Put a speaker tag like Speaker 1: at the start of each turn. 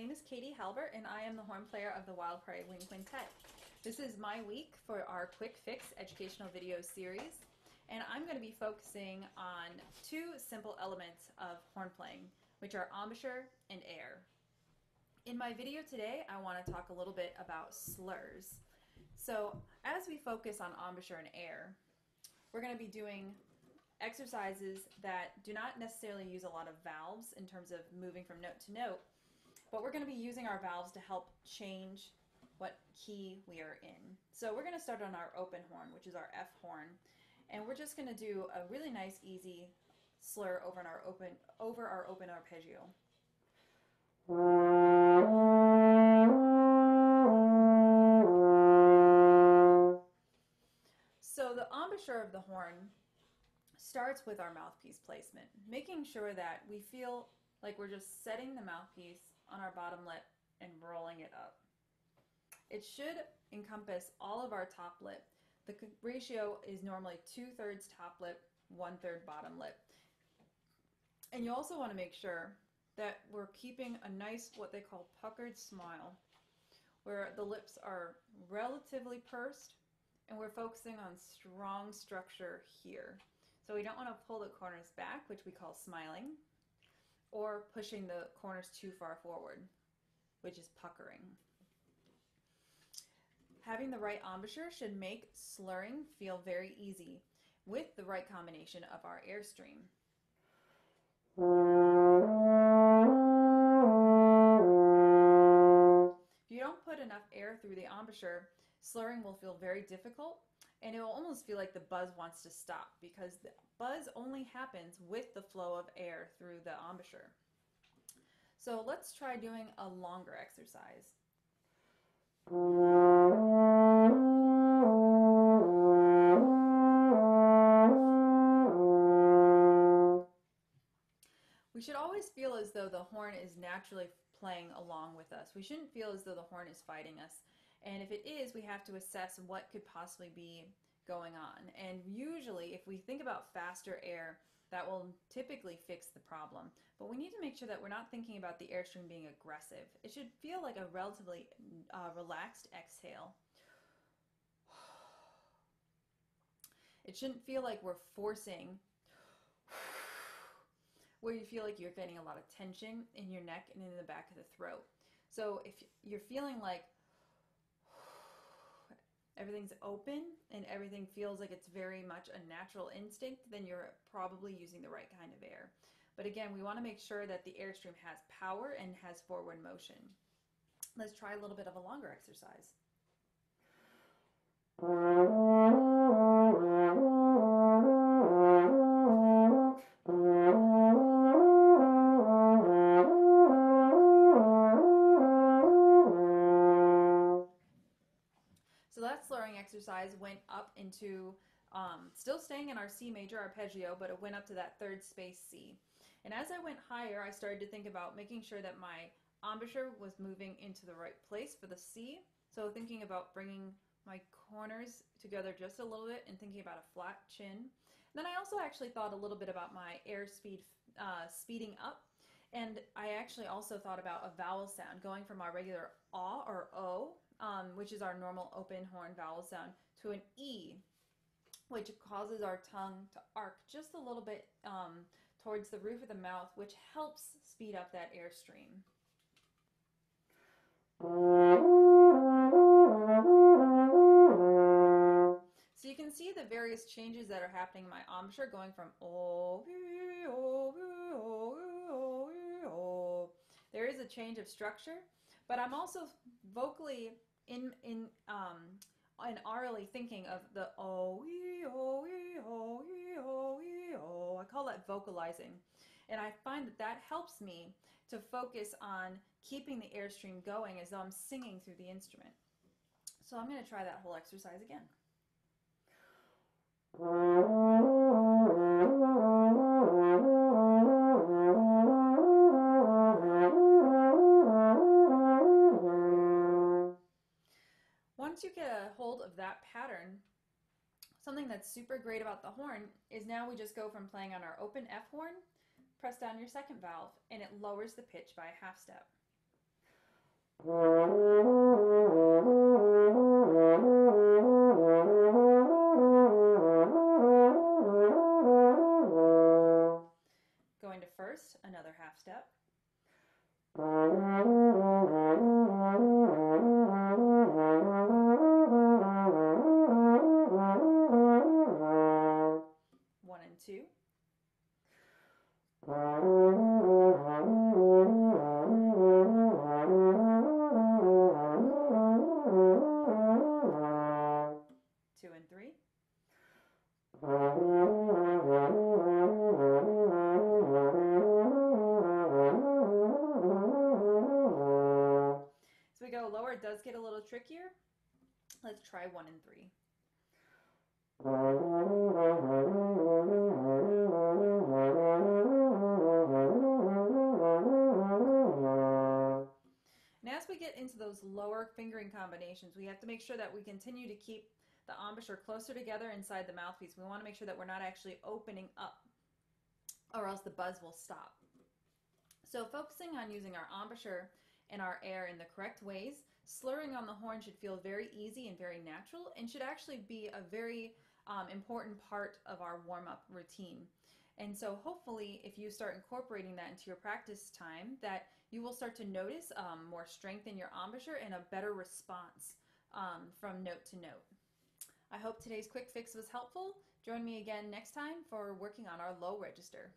Speaker 1: name is Katey Halbert, and I am the horn player of the Wild Prairie Wind Quintet. This is my week for our Quick Fix educational video series, and I'm going to be focusing on two simple elements of horn playing, which are embouchure and air. In my video today, I want to talk a little bit about slurs. So, as we focus on embouchure and air, we're going to be doing exercises that do not necessarily use a lot of valves in terms of moving from note to note, but we're going to be using our valves to help change what key we are in. So we're going to start on our open horn, which is our F horn, and we're just going to do a really nice, easy slur over our open over our open arpeggio. So the embouchure of the horn starts with our mouthpiece placement, making sure that we feel like we're just setting the mouthpiece on our bottom lip and rolling it up. It should encompass all of our top lip. The ratio is normally two thirds top lip, one third bottom lip. And you also want to make sure that we're keeping a nice, what they call puckered smile, where the lips are relatively pursed and we're focusing on strong structure here. So we don't want to pull the corners back, which we call smiling, or pushing the corners too far forward, which is puckering. Having the right embouchure should make slurring feel very easy with the right combination of our airstream. If you don't put enough air through the embouchure, slurring will feel very difficult and it will almost feel like the buzz wants to stop because the buzz only happens with the flow of air through the embouchure. So let's try doing a longer exercise. We should always feel as though the horn is naturally playing along with us. We shouldn't feel as though the horn is fighting us. And if it is, we have to assess what could possibly be going on. And usually, if we think about faster air, that will typically fix the problem. But we need to make sure that we're not thinking about the airstream being aggressive. It should feel like a relatively uh, relaxed exhale. It shouldn't feel like we're forcing where you feel like you're getting a lot of tension in your neck and in the back of the throat. So if you're feeling like everything's open and everything feels like it's very much a natural instinct, then you're probably using the right kind of air. But again, we want to make sure that the airstream has power and has forward motion. Let's try a little bit of a longer exercise. Exercise went up into um, still staying in our C major arpeggio, but it went up to that third space C. And as I went higher, I started to think about making sure that my embouchure was moving into the right place for the C. So thinking about bringing my corners together just a little bit and thinking about a flat chin. Then I also actually thought a little bit about my air speed uh, speeding up. And I actually also thought about a vowel sound going from our regular ah or o um, which is our normal open horn vowel sound, to an E, which causes our tongue to arc just a little bit um, towards the roof of the mouth, which helps speed up that airstream. So you can see the various changes that are happening in my embouchure going from oh, oh, oh, There is a change of structure, but I'm also vocally in in um and orally thinking of the oh ee, oh ee, oh ee, oh ee, oh. I call that vocalizing. And I find that that helps me to focus on keeping the airstream going as though I'm singing through the instrument. So I'm going to try that whole exercise again once you get a hold of that pattern, something that's super great about the horn is now we just go from playing on our open F horn, press down your second valve, and it lowers the pitch by a half step. Going to first, another half step. Two and three. As we go lower, it does get a little trickier. Let's try one and three. Those lower fingering combinations, we have to make sure that we continue to keep the embouchure closer together inside the mouthpiece. We want to make sure that we're not actually opening up or else the buzz will stop. So focusing on using our embouchure and our air in the correct ways, slurring on the horn should feel very easy and very natural and should actually be a very um, important part of our warm-up routine. And so hopefully if you start incorporating that into your practice time that you will start to notice um, more strength in your embouchure and a better response um, from note to note. I hope today's quick fix was helpful. Join me again next time for working on our low register.